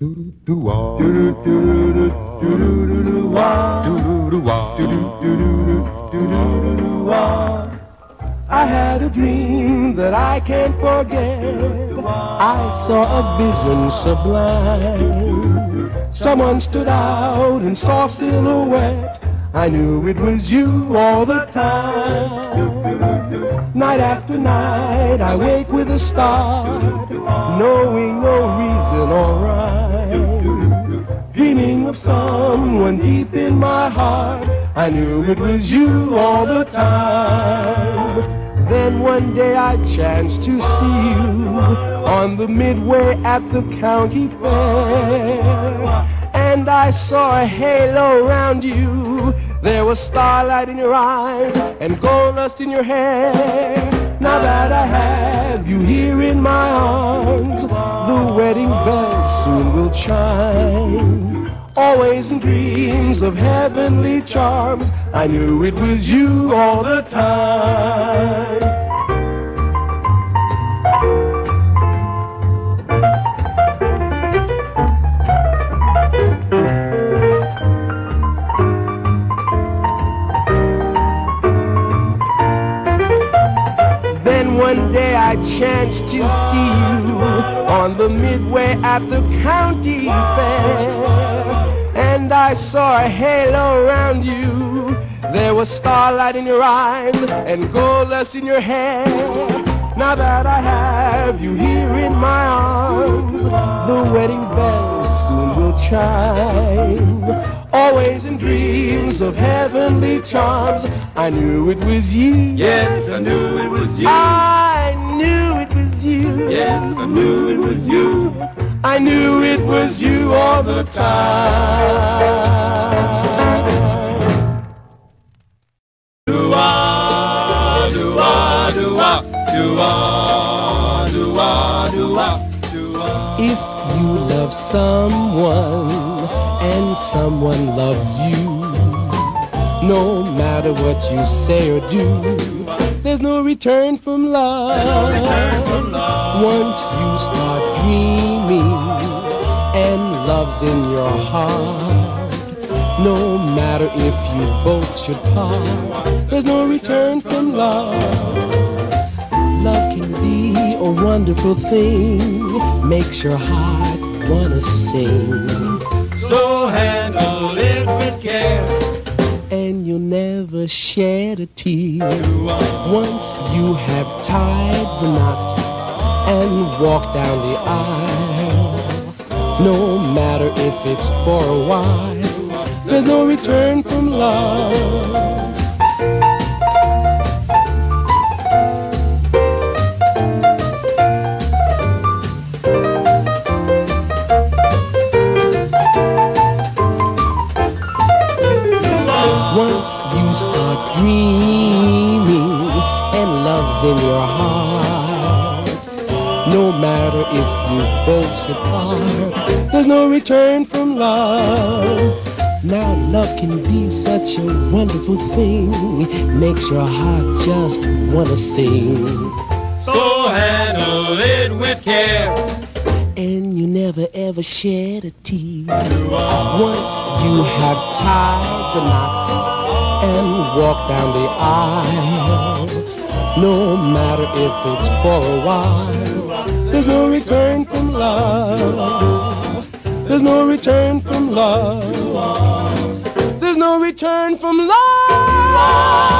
I had a dream that I can't forget. I saw a vision sublime. Someone stood out in soft silhouette. I knew it was you all the time. Night after night, I wake with a start, knowing no reason or rhyme. Of someone deep in my heart, I knew it was you all the time. Then one day I chanced to see you on the midway at the county fair. And I saw a halo around you. There was starlight in your eyes and gold dust in your hair. Now that I have you here in my arms, the wedding bells soon will chime. Always in dreams of heavenly charms, I knew it was you all the time. Then one day I chanced to see you on the midway at the county fair. And I saw a halo around you. There was starlight in your eyes and gold dust in your hair. Now that I have you here in my arms, the wedding bells soon will chime. Always in dreams of heavenly charms, I knew it was you. Yes, I knew it was you. I knew it was you. Yes, I knew it was you. I knew it was you all the time. Do-ah, do-ah, do-ah, do-ah, do-ah, do-ah, do-ah. If you love someone and someone loves you, no matter what you say or do, there's no return from love. Return from love. Once you start dreaming love's in your heart, no matter if you both should part, there's no return from love. Love can be a wonderful thing, makes your heart wanna sing, So handle it with care. and you'll never shed a tear. Once you have tied the knot and walked down the aisle, no matter if it's for a while, there's no return from love. Once you start dreaming and love's in your heart, no matter if you both should part, there's no return from love. Now love can be such a wonderful thing, makes your heart just wanna sing. So handle it with care. And you never ever shed a tear. Once you have tied the knot and walked down the aisle, no matter if it's for a while, there's no return from love. There's no return from love. There's no return from love.